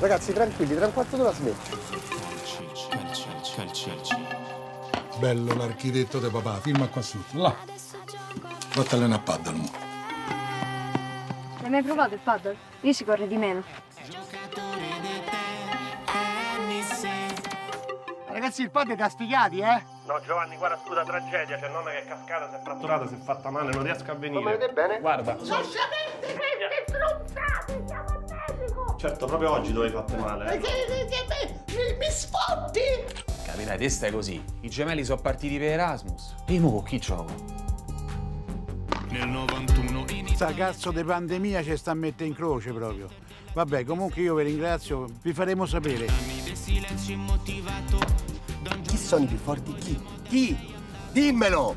Ragazzi, tranquilli, tra un quarto d'ora smetto. Bello l'architetto di papà, firma qua sotto. Là. Vattene a paddle. mo. L'hai mai provato il paddle? Lì si corre di meno. Ragazzi, il padre è da sfigati, eh? No, Giovanni, guarda, scusa, tragedia. C'è nonna che è cascata, si è fratturata, si è fatta male, non riesco a venire. Ma vedete bene? Guarda. Non sapete queste! Certo, proprio oggi dove hai fatto male. eh. Che, che, che, mi, mi sfotti! Capirai, te stai così. I gemelli sono partiti per Erasmus. E mo con chi gioco? Sta cazzo di pandemia ci sta a mettere in croce proprio. Vabbè, comunque io vi ringrazio, vi faremo sapere. Chi sono i più forti? Chi? Chi? Dimmelo!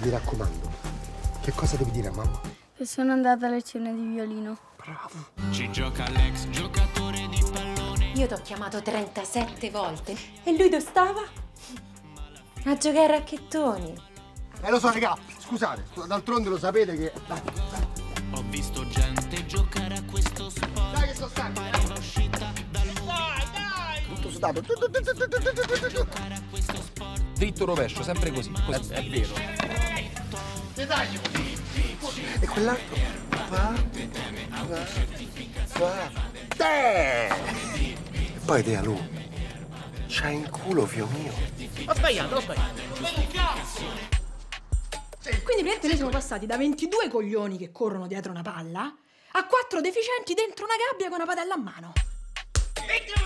Mi raccomando, che cosa devi dire a mamma? E sono andata a lezione di violino. Bravo. Ci gioca l'ex giocatore di pallone. Io t'ho chiamato 37 volte e lui dove stava? A giocare a racchettoni. Eh lo so, raga, scusate, d'altronde lo sapete che... Dai, dai. Ho visto gente giocare a questo sport. Dai che sono stanco. Pareva uscita dal Dai, Tutto sudato. Giocare a questo sport. Dritto rovescio, sempre così. così. È, è vero. Dettagli così. E quell'altro? Va, va, va. Te! E poi te, Lu, c'hai in culo, fio mio. Ho sbagliato, ho sbagliato. Quindi praticamente noi siamo passati da 22 coglioni che corrono dietro una palla a 4 deficienti dentro una gabbia con una padella a mano.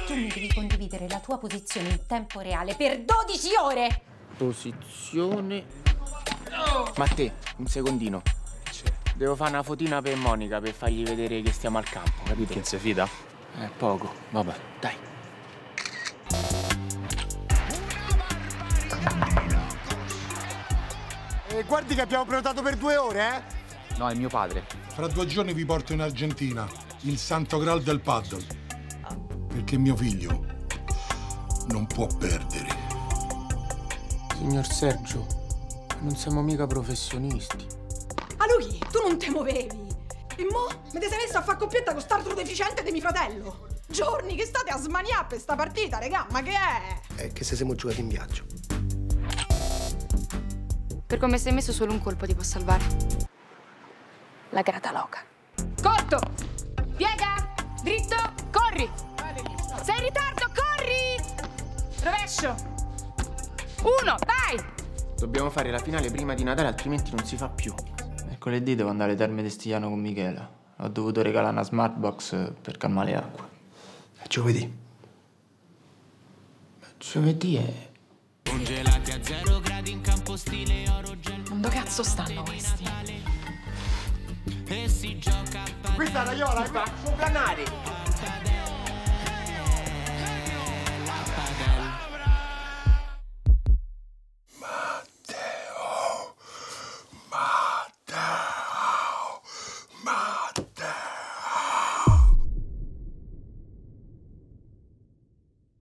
Tu mi devi condividere la tua posizione in tempo reale per 12 ore. Posizione. Ma te, un secondino. Devo fare una fotina per Monica per fargli vedere che stiamo al campo, capito? Che si fida? Eh, poco. Vabbè, dai. E guardi che abbiamo prenotato per due ore, eh? No, è mio padre. Fra due giorni vi porto in Argentina, il santo graal del paddle. Perché mio figlio non può perdere. Signor Sergio, non siamo mica professionisti. A lui, tu non te muovevi. E mo mi sei messo a fare coppietta con st'altro deficiente di mio fratello. Giorni che state a smaniare per sta partita, regà, ma che è? È che se siamo giocati in viaggio. Per come sei messo solo un colpo ti può salvare. La grata loca. Corto! Piega! Dritto! Corri! Sei in ritardo, corri! Rovescio! Uno, vai! Dobbiamo fare la finale prima di Natale, altrimenti non si fa più. Mercoledì devo andare alle terme di Stigliano con Michela. Ho dovuto regalare una smartbox per calmare le acque. È giovedì. Giovedì è... Congelati a zero gradi in campo stile oro gel. Dove cazzo stanno questi? E si gioca a Questa è la Iola, è planare!